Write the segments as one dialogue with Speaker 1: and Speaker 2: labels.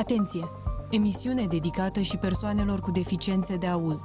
Speaker 1: Atenție! Emisiune dedicată și persoanelor cu deficiențe de auz.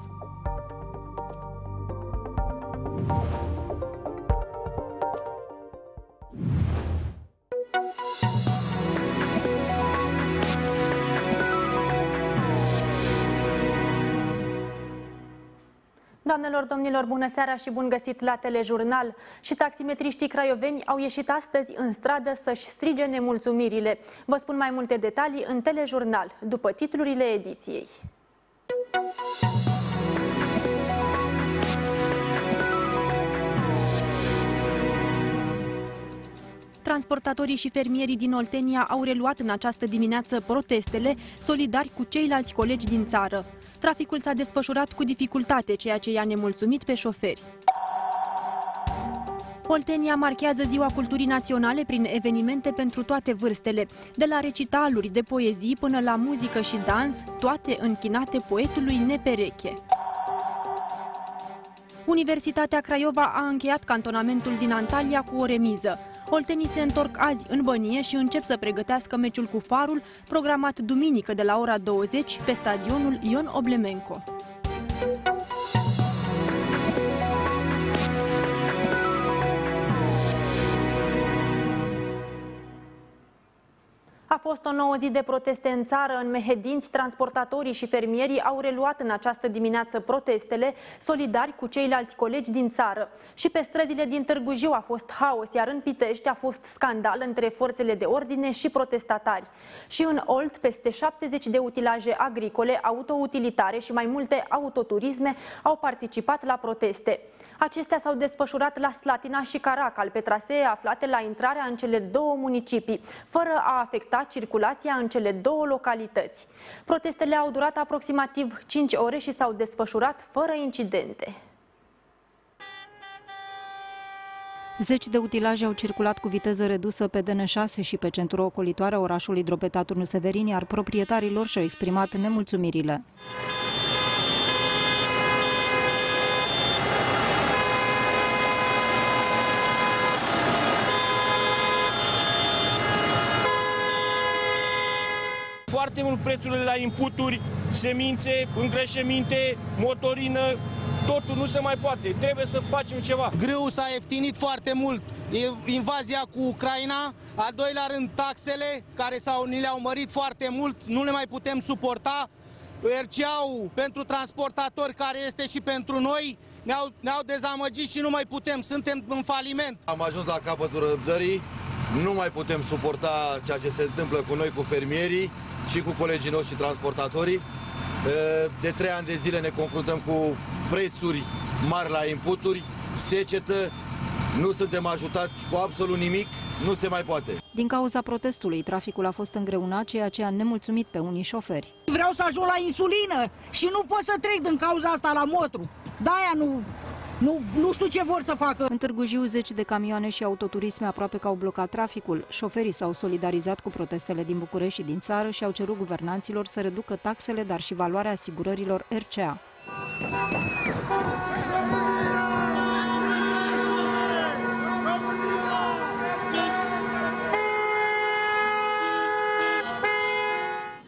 Speaker 2: Doamnelor, domnilor, bună seara și bun găsit la telejurnal. Și taximetriștii craioveni au ieșit astăzi în stradă să-și strige nemulțumirile. Vă spun mai multe detalii în telejurnal, după titlurile ediției. Transportatorii și fermierii din Oltenia au reluat în această dimineață protestele solidari cu ceilalți colegi din țară. Traficul s-a desfășurat cu dificultate, ceea ce i-a nemulțumit pe șoferi. Oltenia marchează Ziua Culturii Naționale prin evenimente pentru toate vârstele, de la recitaluri de poezii până la muzică și dans, toate închinate poetului Nepereche. Universitatea Craiova a încheiat cantonamentul din Antalya cu o remiză. Oltenii se întorc azi în bănie și încep să pregătească meciul cu Farul, programat duminică de la ora 20 pe stadionul Ion Oblemenco. A fost o nouă zi de proteste în țară. În Mehedinți, transportatorii și fermierii au reluat în această dimineață protestele, solidari cu ceilalți colegi din țară. Și pe străzile din Târgu Jiu a fost haos, iar în Pitești a fost scandal între forțele de ordine și protestatari. Și în Olt, peste 70 de utilaje agricole, autoutilitare și mai multe autoturisme au participat la proteste. Acestea s-au desfășurat la Slatina și Caracal, pe trasee aflate la intrarea în cele două municipii, fără a afecta circulația în cele două localități. Protestele au durat aproximativ 5 ore și s-au desfășurat fără incidente.
Speaker 3: Zeci de utilaje au circulat cu viteză redusă pe DN6 și pe centură ocolitoare orașului Dropeta Turnul Severin, iar proprietarii lor și-au exprimat nemulțumirile.
Speaker 4: Foarte mult prețurile la inputuri, semințe, îngrășăminte, motorină, totul nu se mai poate. Trebuie să facem ceva.
Speaker 5: Grâu s-a ieftinit foarte mult. E invazia cu Ucraina, al doilea rând taxele care s-au, ni le-au mărit foarte mult, nu le mai putem suporta. RCA-ul pentru transportatori care este și pentru noi ne-au, ne-au dezamăgit și nu mai putem, suntem în faliment.
Speaker 6: Am ajuns la capătul răbdării, nu mai putem suporta ceea ce se întâmplă cu noi, cu fermierii și cu colegii noștri transportatorii. De trei ani de zile ne confruntăm cu prețuri mari la inputuri, secetă, nu suntem ajutați cu absolut nimic, nu se mai poate.
Speaker 3: Din cauza protestului, traficul a fost îngreunat, ceea ce a nemulțumit pe unii șoferi.
Speaker 7: Vreau să ajung la insulină și nu pot să trec din cauza asta la motru. De-aia nu, nu, nu știu ce vor să facă.
Speaker 3: În Târgu Jiu, zeci de camioane și autoturisme aproape că au blocat traficul. Șoferii s-au solidarizat cu protestele din București și din țară și au cerut guvernanților să reducă taxele, dar și valoarea asigurărilor RCA.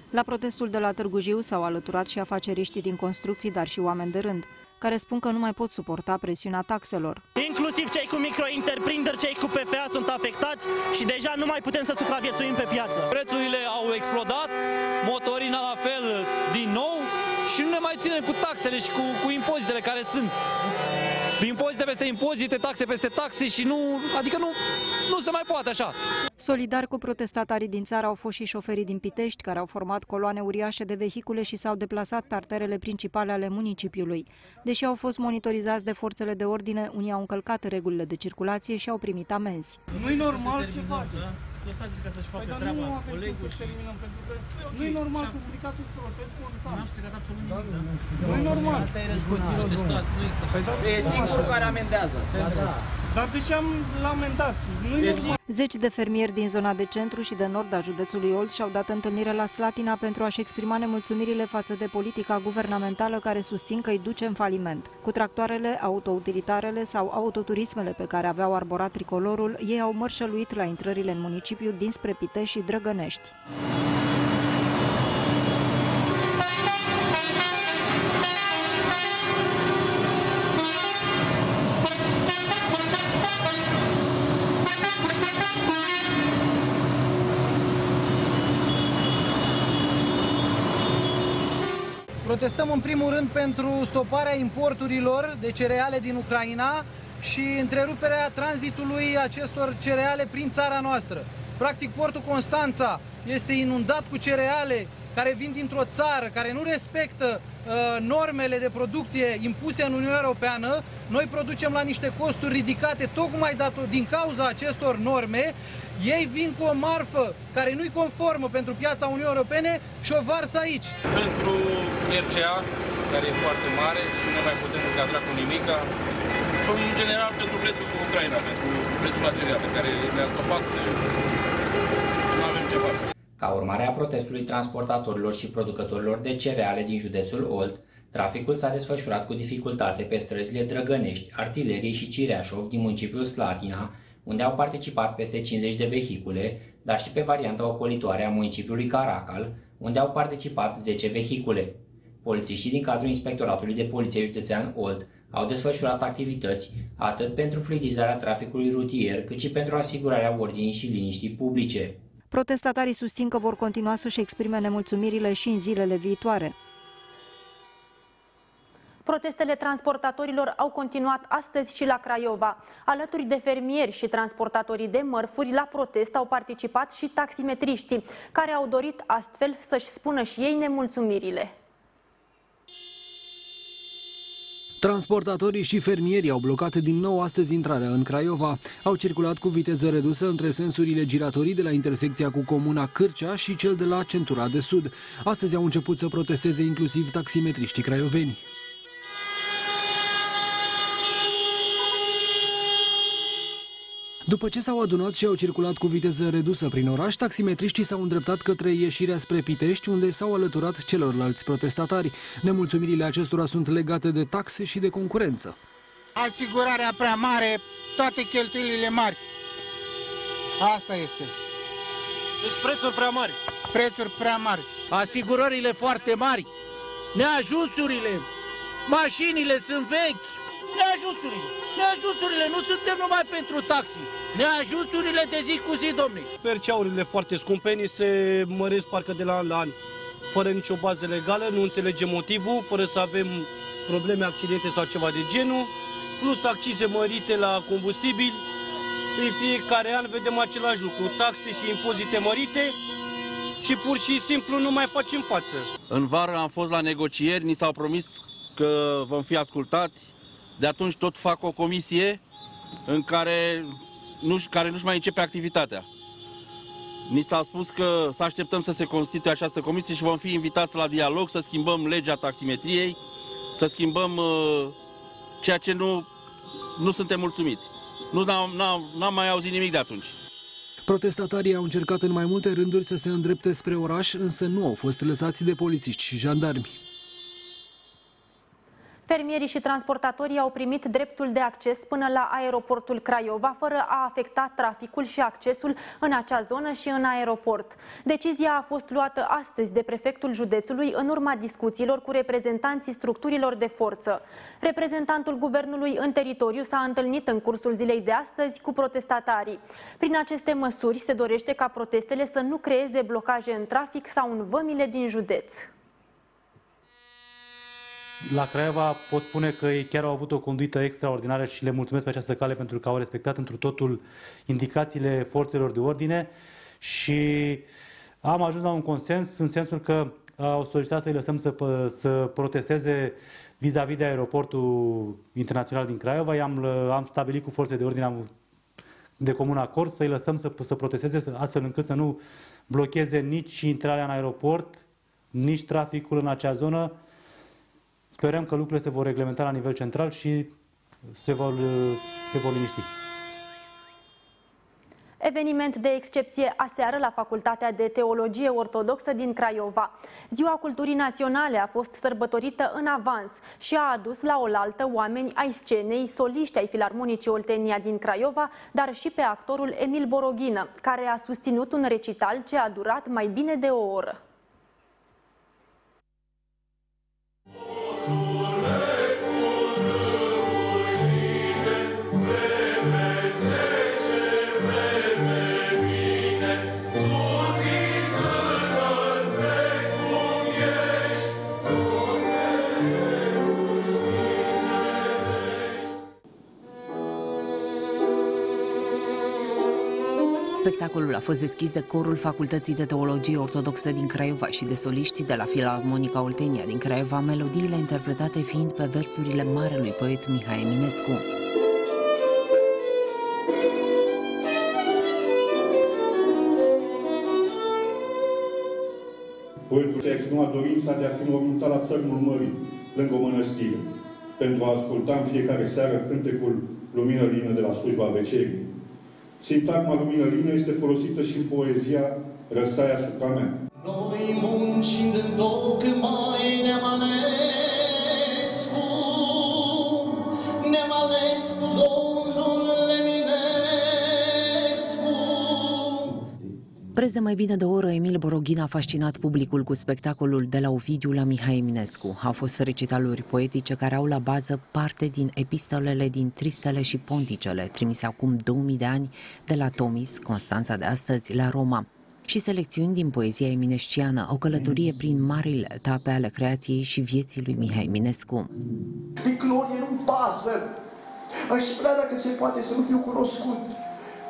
Speaker 3: La protestul de la Târgu Jiu s-au alăturat și afaceriștii din construcții, dar și oameni de rând, care spun că nu mai pot suporta presiunea taxelor.
Speaker 8: Inclusiv cei cu micro-interprinderi, cei cu PFA sunt afectați și deja nu mai putem să supraviețuim pe piață.
Speaker 9: Prețurile au explodat, motorina la taxele și cu, cu impozitele care sunt. Impozite peste impozite, taxe peste taxe și nu, adică nu, nu se mai poate așa.
Speaker 3: Solidar cu protestatarii din țară au fost și șoferii din Pitești, care au format coloane uriașe de vehicule și s-au deplasat pe arterele principale ale municipiului. Deși au fost monitorizați de forțele de ordine, unii au încălcat regulile de circulație și au primit amenzi.
Speaker 10: Nu-i normal ce face.
Speaker 11: Lăsați ca să-și facă
Speaker 10: Păi, dar
Speaker 11: treaba
Speaker 10: nu avem cum
Speaker 11: colegul
Speaker 10: să
Speaker 11: și...
Speaker 10: terminăm, pentru că
Speaker 11: ok,
Speaker 10: nu e normal
Speaker 11: și
Speaker 10: să stricați un protest spontan.
Speaker 11: N-am stricat absolut nimic, da?
Speaker 10: Nu e normal.
Speaker 11: Asta e războiul, protestat, nu există așa.
Speaker 10: Păi,
Speaker 11: E singurul care amendează.
Speaker 10: Dar de ce am lamentați? Nu e normal.
Speaker 3: Zeci de fermieri din zona de centru și de nord a județului Olt și-au dat întâlnire la Slatina pentru a-și exprima nemulțumirile față de politica guvernamentală care susțin că îi duce în faliment. Cu tractoarele, autoutilitarele sau autoturismele pe care aveau arborat tricolorul, ei au mărșăluit la intrările în municipiu dinspre Pitești și Drăgănești.
Speaker 12: Protestăm în primul rând pentru stoparea importurilor de cereale din Ucraina și întreruperea tranzitului acestor cereale prin țara noastră. Practic, portul Constanța este inundat cu cereale care vin dintr-o țară care nu respectă uh, normele de producție impuse în Uniunea Europeană. Noi producem la niște costuri ridicate tocmai dator, din cauza acestor norme. Ei vin cu o marfă care nu-i conformă pentru piața Uniunii Europene și o varsă aici.
Speaker 13: Pentru RCA, care e foarte mare și nu ne mai putem încadra cu nimica, în general pentru prețul cu Ucraina, pentru prețul la cereale, care ne-a stopat, nu avem ce face.
Speaker 14: Ca urmare a protestului transportatorilor și producătorilor de cereale din județul Olt, traficul s-a desfășurat cu dificultate pe străzile Drăgănești, Artilerie și Cireașov din municipiul Slatina, unde au participat peste 50 de vehicule, dar și pe varianta ocolitoare a municipiului Caracal, unde au participat 10 vehicule. Polițiștii din cadrul Inspectoratului de Poliție Județean Olt au desfășurat activități atât pentru fluidizarea traficului rutier, cât și pentru asigurarea ordinii și liniștii publice.
Speaker 3: Protestatarii susțin că vor continua să-și exprime nemulțumirile și în zilele viitoare.
Speaker 2: Protestele transportatorilor au continuat astăzi și la Craiova. Alături de fermieri și transportatorii de mărfuri, la protest au participat și taximetriștii, care au dorit astfel să-și spună și ei nemulțumirile.
Speaker 15: Transportatorii și fermierii au blocat din nou astăzi intrarea în Craiova. Au circulat cu viteză redusă între sensurile giratorii de la intersecția cu comuna Cârcea și cel de la centura de sud. Astăzi au început să protesteze inclusiv taximetriștii craioveni. După ce s-au adunat și au circulat cu viteză redusă prin oraș, taximetriștii s-au îndreptat către ieșirea spre Pitești, unde s-au alăturat celorlalți protestatari. Nemulțumirile acestora sunt legate de taxe și de concurență.
Speaker 5: Asigurarea prea mare, toate cheltuielile mari. Asta este.
Speaker 16: Deci prețuri prea mari.
Speaker 5: Prețuri prea mari.
Speaker 16: Asigurările foarte mari. Neajunțurile. Mașinile sunt vechi. Neajunțurile. Neajunțurile nu suntem numai pentru taxi. Neajunțurile de zi cu zi, domnule.
Speaker 4: Perceaurile foarte scumpe, ni se măresc parcă de la an la an, fără nicio bază legală, nu înțelegem motivul, fără să avem probleme, accidente sau ceva de genul, plus accize mărite la combustibili. În fiecare an vedem același lucru, taxe și impozite mărite și pur și simplu nu mai facem față.
Speaker 13: În vară am fost la negocieri, ni s-au promis că vom fi ascultați, de atunci tot fac o comisie în care nu, care nu-și mai începe activitatea. Ni s-a spus că să așteptăm să se constituie această comisie și vom fi invitați la dialog, să schimbăm legea taximetriei, să schimbăm uh, ceea ce nu, nu suntem mulțumiți. Nu n-am mai auzit nimic de atunci.
Speaker 15: Protestatarii au încercat în mai multe rânduri să se îndrepte spre oraș, însă nu au fost lăsați de polițiști și jandarmi.
Speaker 2: Fermierii și transportatorii au primit dreptul de acces până la aeroportul Craiova, fără a afecta traficul și accesul în acea zonă și în aeroport. Decizia a fost luată astăzi de prefectul județului în urma discuțiilor cu reprezentanții structurilor de forță. Reprezentantul guvernului în teritoriu s-a întâlnit în cursul zilei de astăzi cu protestatarii. Prin aceste măsuri se dorește ca protestele să nu creeze blocaje în trafic sau în vămile din județ.
Speaker 17: La Craiova pot spune că ei chiar au avut o conduită extraordinară și le mulțumesc pe această cale pentru că au respectat întru totul indicațiile forțelor de ordine și am ajuns la un consens în sensul că au solicitat să-i lăsăm să, să protesteze vis-a-vis -vis de aeroportul internațional din Craiova. I-am am stabilit cu forțe de ordine am, de comun acord să-i lăsăm să, să protesteze astfel încât să nu blocheze nici intrarea în aeroport, nici traficul în acea zonă, Sperăm că lucrurile se vor reglementa la nivel central și se vor, se vor liniști.
Speaker 2: Eveniment de excepție aseară la Facultatea de Teologie Ortodoxă din Craiova. Ziua Culturii Naționale a fost sărbătorită în avans și a adus la oaltă oameni ai scenei, soliști ai Filarmonicii Oltenia din Craiova, dar și pe actorul Emil Boroghină, care a susținut un recital ce a durat mai bine de o oră.
Speaker 1: Spectacolul a fost deschis de corul Facultății de Teologie Ortodoxă din Craiova și de soliști de la Filarmonica Oltenia din Craiova, melodiile interpretate fiind pe versurile marelui poet Mihai Eminescu.
Speaker 18: Poetul se exprima dorința de a fi înmormântat la țărmul mării, lângă o mănăstire, pentru a asculta în fiecare seară cântecul Lumină Lină de la slujba vecerii. Sintagma Lumină Lină este folosită și în poezia Răsai asupra mea.
Speaker 19: Noi muncind în tocmai ne-am ales
Speaker 1: Preză mai bine de o oră, Emil Boroghin a fascinat publicul cu spectacolul de la Ovidiu la Mihai Eminescu. Au fost recitaluri poetice care au la bază parte din epistolele din Tristele și Ponticele, trimise acum 2000 de ani de la Tomis, Constanța de astăzi, la Roma și selecțiuni din poezia eminesciană, o călătorie prin marile etape ale creației și vieții lui Mihai Eminescu.
Speaker 19: De glorie nu-mi pasă. Aș vrea dacă se poate să nu fiu cunoscut.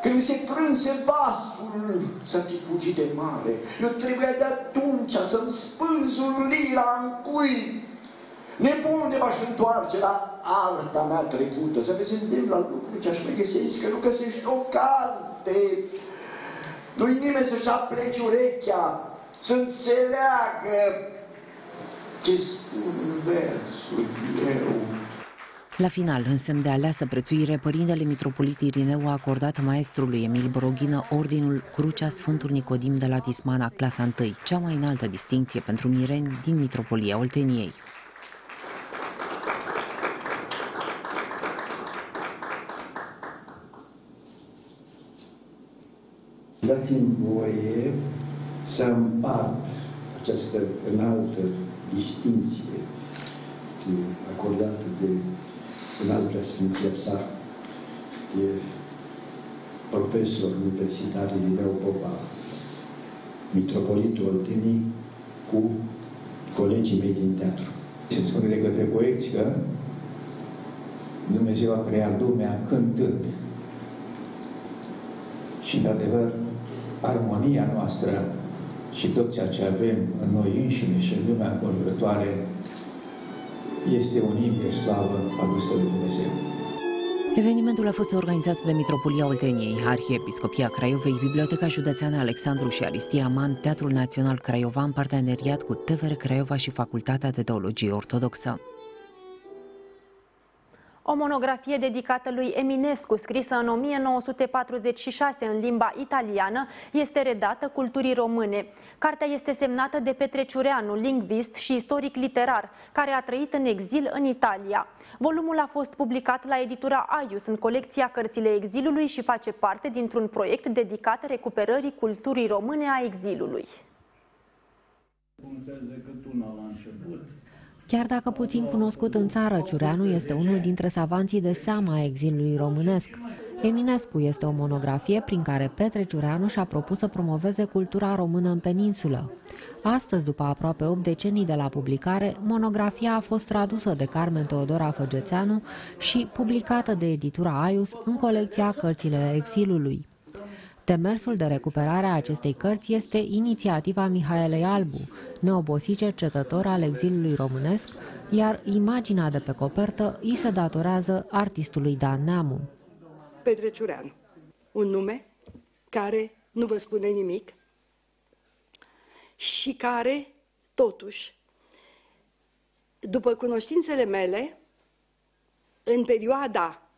Speaker 19: Când mi se frânse vasul să fi fugit de mare. Eu trebuia de atunci să-mi spânzur lira în cui. Nebun de m-aș întoarce la arta mea trecută, să vezi îndemn la lucruri ce aș mai găsesc, că nu găsești o carte. Nu-i nimeni să-și aplece urechea, să înțeleagă ce spun în versul eu.
Speaker 1: La final, în semn de aleasă prețuire, părintele mitropolit Irineu a acordat maestrului Emil Boroghină ordinul Crucea Sfântul Nicodim de la Tismana, clasa 1, cea mai înaltă distinție pentru mireni din mitropolia Olteniei.
Speaker 20: Dați-mi voie să împart această înaltă distinție acordată de înalt preasfinția sa, de profesor universitar Irineu Popa, mitropolitul Oltenii, cu colegii mei din teatru. Se spune de către poeți că Dumnezeu a creat lumea cântând. Și, într-adevăr, armonia noastră și tot ceea ce avem în noi înșine și în lumea înconjurătoare este un imn de slavă adusă lui Dumnezeu.
Speaker 1: Evenimentul a fost organizat de Mitropolia Olteniei, Arhiepiscopia Craiovei, Biblioteca Județeană Alexandru și Aristia Aman, Teatrul Național Craiova în parteneriat cu TVR Craiova și Facultatea de Teologie Ortodoxă.
Speaker 2: O monografie dedicată lui Eminescu, scrisă în 1946 în limba italiană, este redată culturii române. Cartea este semnată de Petre Ciureanu, lingvist și istoric literar, care a trăit în exil în Italia. Volumul a fost publicat la editura Aius în colecția Cărțile exilului și face parte dintr-un proiect dedicat recuperării culturii române a exilului.
Speaker 21: decât una la început.
Speaker 3: Chiar dacă puțin cunoscut în țară, Ciureanu este unul dintre savanții de seama a exilului românesc. Eminescu este o monografie prin care Petre Ciureanu și-a propus să promoveze cultura română în peninsulă. Astăzi, după aproape 8 decenii de la publicare, monografia a fost tradusă de Carmen Teodora Făgețeanu și publicată de editura Aius în colecția Cărțile Exilului. Demersul de recuperare a acestei cărți este inițiativa Mihaelei Albu, neobosit cercetător al exilului românesc, iar imaginea de pe copertă îi se datorează artistului Dan Neamu.
Speaker 22: Petre Ciureanu. Un nume care nu vă spune nimic și care, totuși, după cunoștințele mele, în perioada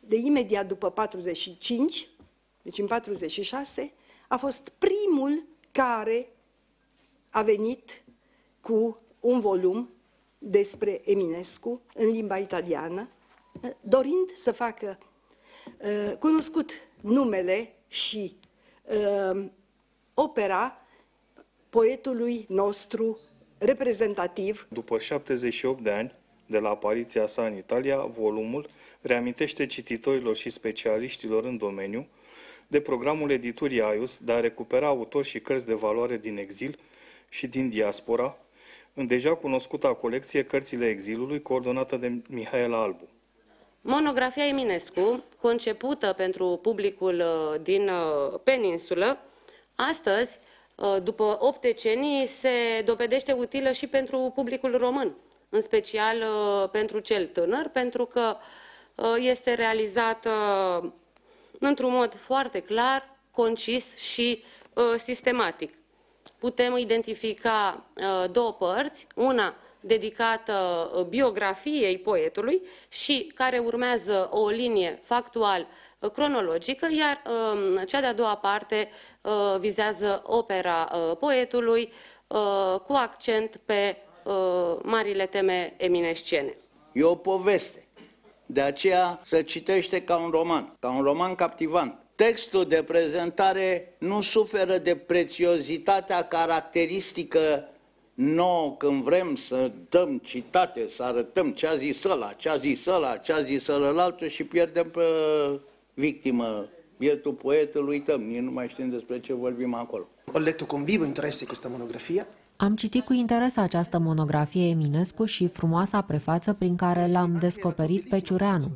Speaker 22: de imediat după 45, deci în 46, a fost primul care a venit cu un volum despre Eminescu în limba italiană, dorind să facă uh, cunoscut numele și uh, opera poetului nostru reprezentativ.
Speaker 23: După 78 de ani de la apariția sa în Italia, volumul reamintește cititorilor și specialiștilor în domeniu de programul editurii Aius de a recupera autori și cărți de valoare din exil și din diaspora, în deja cunoscuta colecție Cărțile exilului, coordonată de Mihaela Albu.
Speaker 24: Monografia Eminescu, concepută pentru publicul uh, din uh, peninsulă, astăzi, uh, după 8 decenii, se dovedește utilă și pentru publicul român, în special pentru cel tânăr, pentru că este realizată într-un mod foarte clar, concis și sistematic. Putem identifica două părți, una dedicată uh, biografiei poetului și care urmează o linie factual-cronologică, uh, iar um, cea de-a doua parte uh, vizează opera poetului cu accent pe marile teme eminescene.
Speaker 25: E o poveste. De aceea se citește ca un roman, ca un roman captivant. Textul de prezentare nu suferă de prețiozitatea caracteristică nouă când vrem să dăm citate, să arătăm ce a zis ăla, ce a zis ăla, ce a zis ălălaltul și pierdem pe victimă. Bietul poet îl uităm, nici nu mai știm despre ce vorbim acolo.
Speaker 26: Ho letto con vivo interesse questa monografia
Speaker 1: am citit cu interes această monografie Eminescu și frumoasa prefață prin care l-am descoperit pe Ciureanu.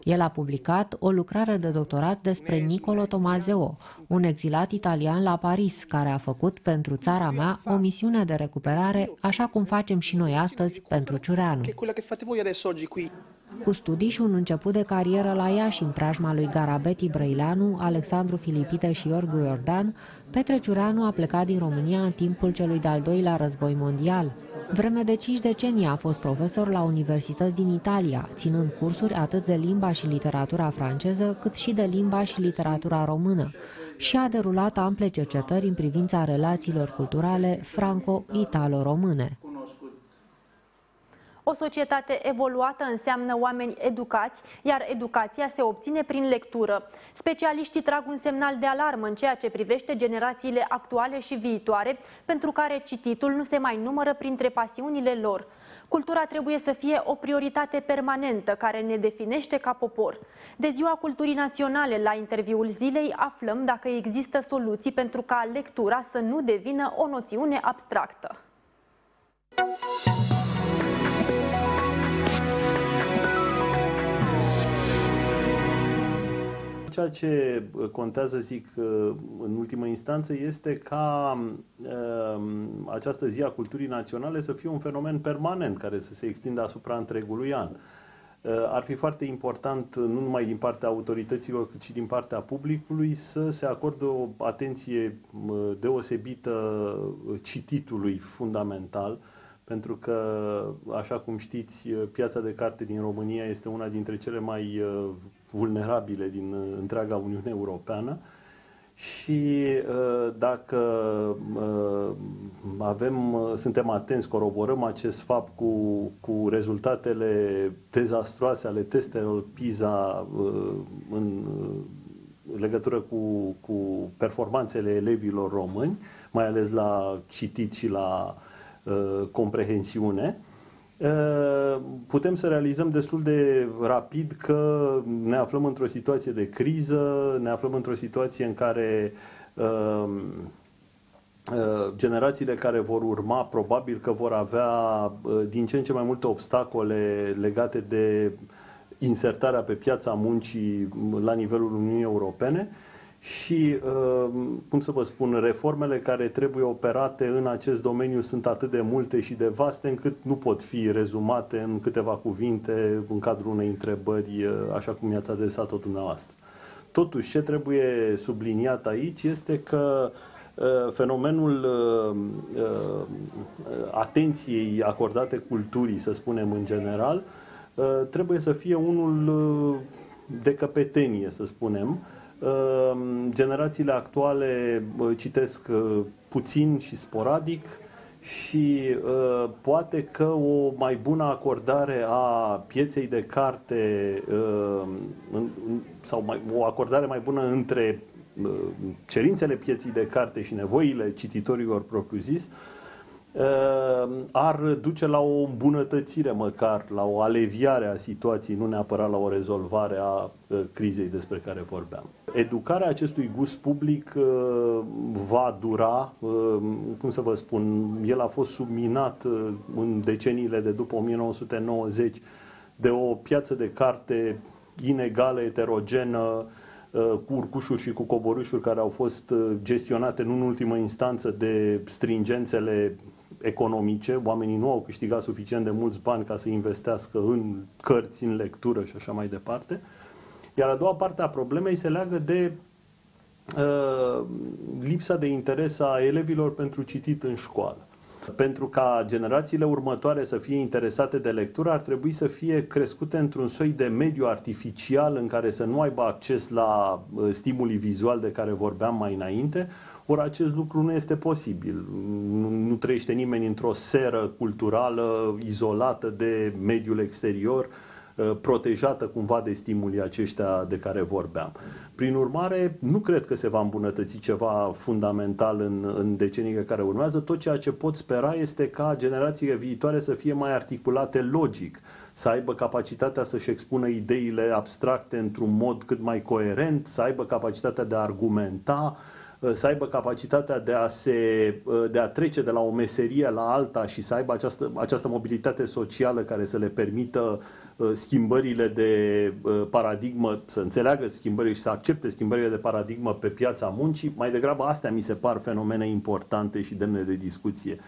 Speaker 1: El a publicat o lucrare de doctorat despre Nicolo Tomazeo, un exilat italian la Paris, care a făcut pentru țara mea o misiune de recuperare, așa cum facem și noi astăzi pentru Ciureanu. Cu studii și un început de carieră la Iași în preajma lui Garabeti Brăileanu, Alexandru Filipite și Iorgu Iordan, Petre Ciureanu a plecat din România în timpul celui de-al doilea război mondial. Vreme de 5 decenii a fost profesor la universități din Italia, ținând cursuri atât de limba și literatura franceză, cât și de limba și literatura română și a derulat ample cercetări în privința relațiilor culturale franco-italo-române.
Speaker 2: O societate evoluată înseamnă oameni educați, iar educația se obține prin lectură. Specialiștii trag un semnal de alarmă în ceea ce privește generațiile actuale și viitoare, pentru care cititul nu se mai numără printre pasiunile lor. Cultura trebuie să fie o prioritate permanentă care ne definește ca popor. De Ziua Culturii Naționale, la interviul zilei, aflăm dacă există soluții pentru ca lectura să nu devină o noțiune abstractă.
Speaker 27: Ceea ce uh, contează, zic, uh, în ultimă instanță, este ca uh, această zi a culturii naționale să fie un fenomen permanent care să se extindă asupra întregului an. Ar fi foarte important, nu numai din partea autorităților, cât și din partea publicului, să se acorde o atenție deosebită cititului fundamental, pentru că, așa cum știți, piața de carte din România este una dintre cele mai vulnerabile din uh, întreaga Uniune Europeană. Și uh, dacă uh, avem, suntem atenți, coroborăm acest fapt cu, cu rezultatele dezastroase ale testelor PISA în legătură cu, cu performanțele elevilor români, mai ales la citit și la uh, comprehensiune, Uh, putem să realizăm destul de rapid că ne aflăm într-o situație de criză, ne aflăm într-o situație în care uh, uh, generațiile care vor urma probabil că vor avea din ce în ce mai multe obstacole legate de insertarea pe piața muncii la nivelul Uniunii Europene și, uh, cum să vă spun, reformele care trebuie operate în acest domeniu sunt atât de multe și de vaste încât nu pot fi rezumate în câteva cuvinte în cadrul unei întrebări, uh, așa cum i-ați adresat-o dumneavoastră. Totuși, ce trebuie subliniat aici este că uh, fenomenul atenției acordate culturii, să spunem în general, trebuie să fie unul de căpetenie, să spunem, Ehm, generațiile actuale citesc uh, puțin și sporadic și uh, poate că o mai bună acordare a pieței de carte uh, sau mai, o acordare mai bună între uh, cerințele pieții de carte și nevoile cititorilor propriu-zis uh, Ehm, ar duce la o îmbunătățire măcar, la o aleviare a situației, nu neapărat la o rezolvare a crizei despre care vorbeam. Educarea acestui gust public va dura, cum să vă spun, el a fost subminat în deceniile de după 1990 de o piață de carte inegală, eterogenă, uh, cu urcușuri și cu coborâșuri care au fost uh, gestionate nu în ultimă instanță de stringențele economice. Oamenii nu au câștigat suficient de mulți bani ca să investească în cărți, în lectură și așa mai departe. Iar a doua parte a problemei se leagă de uh, lipsa de interes a elevilor pentru citit în școală. Pentru ca generațiile următoare să fie interesate de lectură, ar trebui să fie crescute într-un soi de mediu artificial în care să nu aibă acces la uh, stimuli vizual de care vorbeam mai înainte, ori acest lucru nu este posibil. Nu, nu trăiește nimeni într-o seră culturală izolată de mediul exterior, uh, protejată cumva de stimulii aceștia de care vorbeam. Prin urmare, nu cred că se va îmbunătăți ceva fundamental în, în deceniile care urmează. Tot ceea ce pot spera este ca generațiile viitoare să fie mai articulate logic, să aibă capacitatea să-și expună ideile abstracte într-un mod cât mai coerent, să aibă capacitatea de a argumenta, Uh, să aibă capacitatea de a, se, uh, de a trece de la o meserie la alta și să aibă această, această mobilitate socială care să le permită uh, schimbările de paradigmă, să înțeleagă schimbările și să accepte schimbările de paradigmă pe piața muncii, mai degrabă astea mi se par fenomene importante și demne de discuție.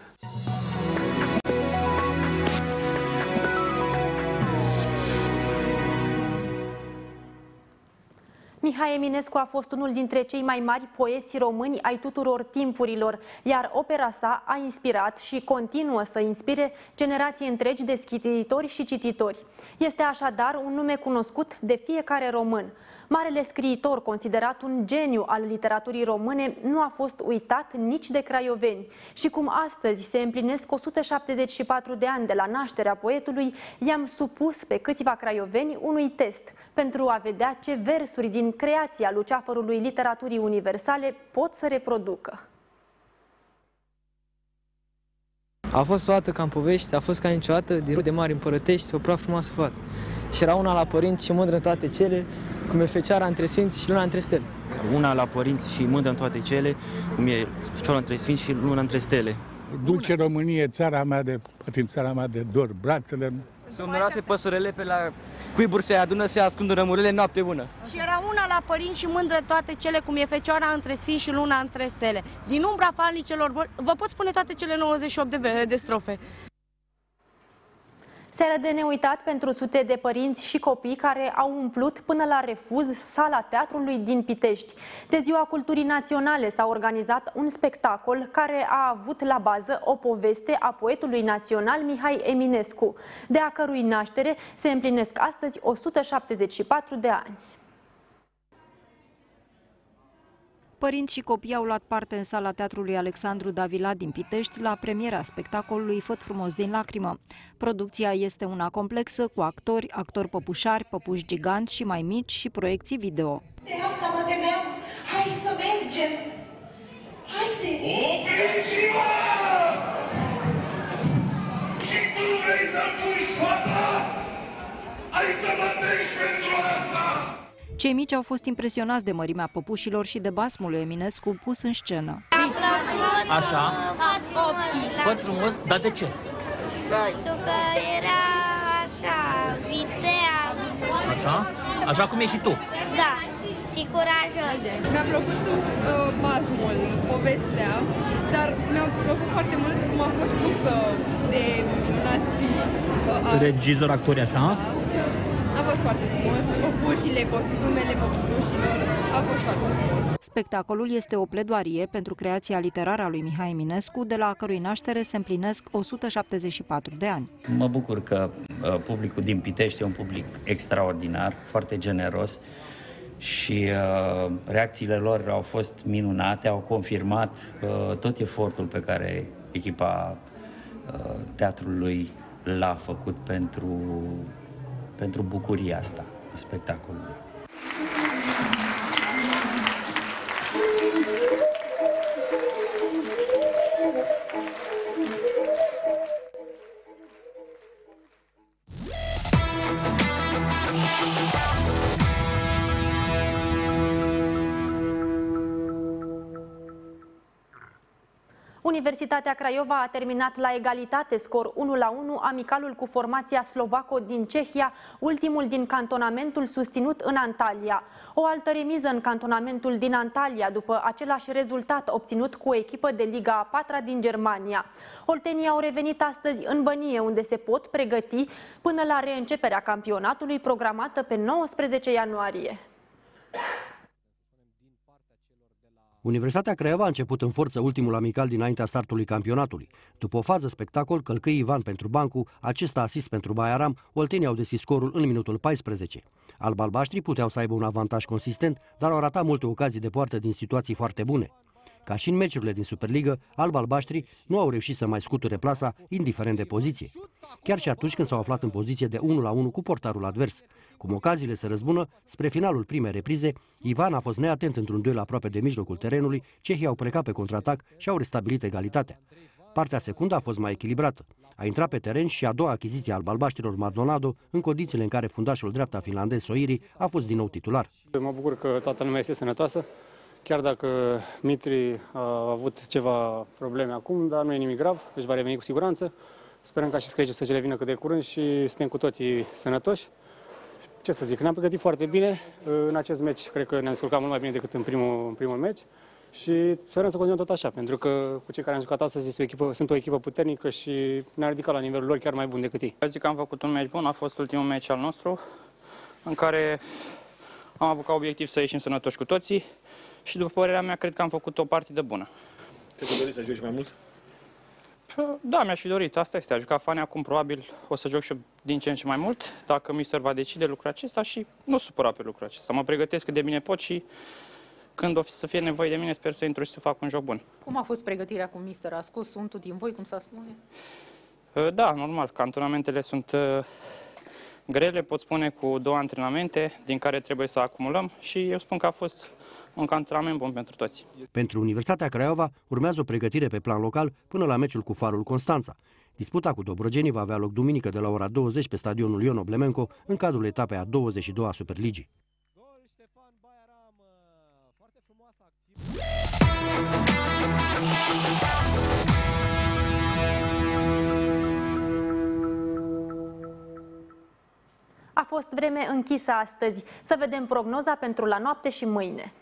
Speaker 2: Mihai Eminescu a fost unul dintre cei mai mari poeți români ai tuturor timpurilor, iar opera sa a inspirat și continuă să inspire generații întregi de scriitori și cititori. Este așadar un nume cunoscut de fiecare român. Marele scriitor, considerat un geniu al literaturii române, nu a fost uitat nici de craioveni. Și cum astăzi se împlinesc 174 de ani de la nașterea poetului, i-am supus pe câțiva craioveni unui test pentru a vedea ce versuri din creația luceafărului literaturii universale pot să reproducă.
Speaker 28: A fost o dată ca în povești, a fost ca niciodată, din de mari împărătești, o prea frumoasă fată. Și era una la părinți și mândră în toate cele, cum e Fecioara între Sfinți și Luna între Stele.
Speaker 29: Una la părinți și mândră în toate cele, cum e Fecioara între Sfinți și Luna între Stele.
Speaker 30: Dulce Românie, țara mea de, poate țara mea de dor, brațele.
Speaker 28: Somnoroase păsărele pe la cuiburi se adună, se ascund în rămurile, noapte bună.
Speaker 31: Și era una la părinți și mândră toate cele, cum e Fecioara între Sfinți și Luna între Stele. Din umbra falnicelor, vă pot spune toate cele 98 de, de strofe.
Speaker 2: Seară de neuitat pentru sute de părinți și copii care au umplut până la refuz sala teatrului din Pitești. De Ziua Culturii Naționale s-a organizat un spectacol care a avut la bază o poveste a poetului național Mihai Eminescu, de a cărui naștere se împlinesc astăzi 174 de ani.
Speaker 3: Părinți și copii au luat parte în sala Teatrului Alexandru Davila din Pitești la premiera spectacolului Făt frumos din lacrimă. Producția este una complexă cu actori, actori păpușari, păpuși giganți și mai mici și proiecții video.
Speaker 32: De asta mă temeam. Hai să mergem! Haide! Opriți-vă! Și tu vrei să-mi pui fata? Hai să mă pentru asta!
Speaker 3: Cei mici au fost impresionați de mărimea păpușilor și de basmul lui Eminescu pus în scenă.
Speaker 28: Așa, văd frumos, dar de ce?
Speaker 33: Nu știu că era așa, viteaz.
Speaker 28: Așa? Așa cum e și tu?
Speaker 33: Da, și curajos.
Speaker 34: Mi-a plăcut uh, basmul, povestea, dar mi-a plăcut foarte mult cum a fost pusă de minunați.
Speaker 28: Uh, Regizor, actori, așa?
Speaker 34: Da. A fost foarte frumos, păpușile, costumele păpușilor, a fost foarte frumos.
Speaker 3: Spectacolul este o pledoarie pentru creația literară a lui Mihai Eminescu, de la cărui naștere se împlinesc 174 de ani.
Speaker 29: Mă bucur că uh, publicul din Pitești e un public extraordinar, foarte generos și uh, reacțiile lor au fost minunate, au confirmat uh, tot efortul pe care echipa uh, teatrului l-a făcut pentru pentru bucuria asta a spectacolului.
Speaker 2: Universitatea Craiova a terminat la egalitate, scor 1 la 1, amicalul cu formația Slovaco din Cehia, ultimul din cantonamentul susținut în Antalya. O altă remiză în cantonamentul din Antalya, după același rezultat obținut cu o echipă de Liga a 4 din Germania. Oltenii au revenit astăzi în Bănie, unde se pot pregăti până la reînceperea campionatului programată pe 19 ianuarie.
Speaker 35: Universitatea Craiova a început în forță ultimul amical dinaintea startului campionatului. După o fază spectacol, călcăi Ivan pentru Bancu, acesta asist pentru Baiaram, oltenii au deschis scorul în minutul 14. Albalbaștrii puteau să aibă un avantaj consistent, dar au ratat multe ocazii de poartă din situații foarte bune. Ca și în meciurile din Superligă, alb-albaștrii nu au reușit să mai scuture plasa, indiferent de poziție. Chiar și atunci când s-au aflat în poziție de 1 la 1 cu portarul advers. Cum ocaziile se răzbună, spre finalul primei reprize, Ivan a fost neatent într-un duel aproape de mijlocul terenului, cehii au plecat pe contraatac și au restabilit egalitatea. Partea secundă a fost mai echilibrată. A intrat pe teren și a doua achiziție al balbaștilor Mardonado, în condițiile în care fundașul dreapta finlandez Soiri a fost din nou titular.
Speaker 36: Mă bucur că toată lumea este sănătoasă, chiar dacă Mitri a avut ceva probleme acum, dar nu e nimic grav, își va reveni cu siguranță. Sperăm ca și Screciu să-și revină cât de curând și suntem cu toții sănătoși ce să zic, ne-am pregătit foarte bine. În acest meci cred că ne-am descurcat mult mai bine decât în primul, în primul meci și sperăm să continuăm tot așa, pentru că cu cei care am jucat astăzi este o echipă, sunt o echipă puternică și ne-a ridicat la nivelul lor chiar mai bun decât ei.
Speaker 37: Eu zic că am făcut un meci bun, a fost ultimul meci al nostru, în care am avut ca obiectiv să ieșim sănătoși cu toții și după părerea mea cred că am făcut o partidă bună.
Speaker 38: Te dori să joci mai mult?
Speaker 37: Da, mi-aș fi dorit. Asta este. A jucat fani acum, probabil o să joc și eu din ce în ce mai mult, dacă mister va decide lucrul acesta și nu supăra pe lucrul acesta. Mă pregătesc cât de bine pot și când o să fie nevoie de mine, sper să intru și să fac un joc bun.
Speaker 39: Cum a fost pregătirea cu mister? A scos untul din voi, cum s-a spune?
Speaker 37: Uh, da, normal. Cantonamentele sunt uh, grele, pot spune, cu două antrenamente din care trebuie să acumulăm și eu spun că a fost un cantonament bun pentru toți.
Speaker 35: Pentru Universitatea Craiova urmează o pregătire pe plan local până la meciul cu Farul Constanța. Disputa cu Dobrogenii va avea loc duminică de la ora 20 pe stadionul Ion Oblemenco în cadrul etapei a 22 a Superligii.
Speaker 2: A fost vreme închisă astăzi. Să vedem prognoza pentru la noapte și mâine.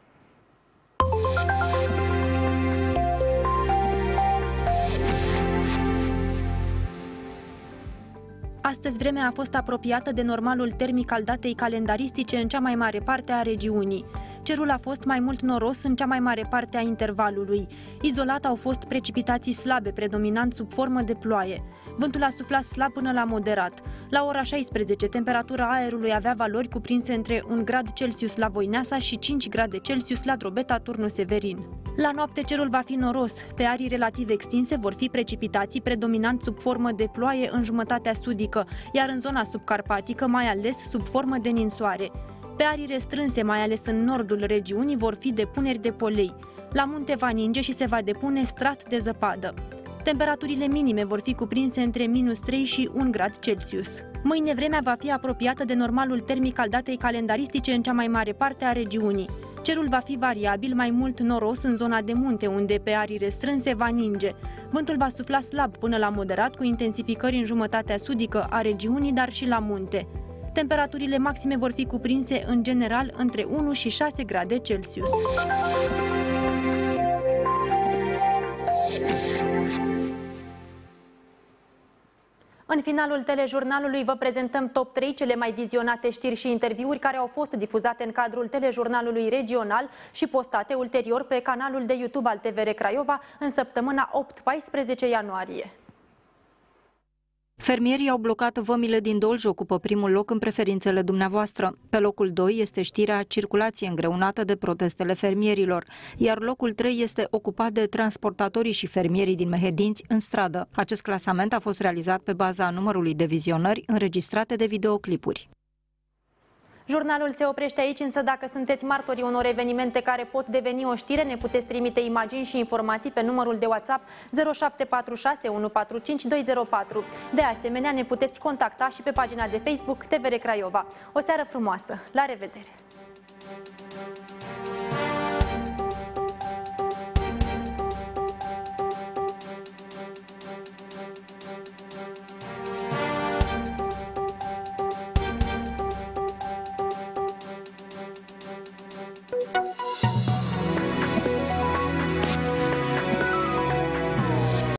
Speaker 2: Astăzi vremea a fost apropiată de normalul termic al datei calendaristice în cea mai mare parte a regiunii. Cerul a fost mai mult noros în cea mai mare parte a intervalului. Izolat au fost precipitații slabe, predominant sub formă de ploaie. Vântul a suflat slab până la moderat. La ora 16, temperatura aerului avea valori cuprinse între 1 grad Celsius la Voineasa și 5 grade Celsius la Drobeta, Turnu Severin. La noapte cerul va fi noros. Pe arii relativ extinse vor fi precipitații predominant sub formă de ploaie în jumătatea sudică, iar în zona subcarpatică mai ales sub formă de ninsoare. Pe arii restrânse, mai ales în nordul regiunii, vor fi depuneri de polei. La munte va ninge și se va depune strat de zăpadă. Temperaturile minime vor fi cuprinse între minus 3 și 1 grad Celsius. Mâine vremea va fi apropiată de normalul termic al datei calendaristice în cea mai mare parte a regiunii. Cerul va fi variabil, mai mult noros în zona de munte, unde pe arii restrânse va ninge. Vântul va sufla slab până la moderat, cu intensificări în jumătatea sudică a regiunii, dar și la munte. Temperaturile maxime vor fi cuprinse în general între 1 și 6 grade Celsius. În finalul telejurnalului vă prezentăm top 3 cele mai vizionate știri și interviuri care au fost difuzate în cadrul telejurnalului regional și postate ulterior pe canalul de YouTube al TVR Craiova în săptămâna 8-14 ianuarie.
Speaker 3: Fermierii au blocat vămile din Dolj, ocupă primul loc în preferințele dumneavoastră. Pe locul 2 este știrea circulație îngreunată de protestele fermierilor, iar locul 3 este ocupat de transportatorii și fermierii din Mehedinți în stradă. Acest clasament a fost realizat pe baza numărului de vizionări înregistrate de videoclipuri.
Speaker 2: Jurnalul se oprește aici, însă dacă sunteți martorii unor evenimente care pot deveni o știre, ne puteți trimite imagini și informații pe numărul de WhatsApp 0746 145 204. De asemenea, ne puteți contacta și pe pagina de Facebook TVR Craiova. O seară frumoasă! La revedere!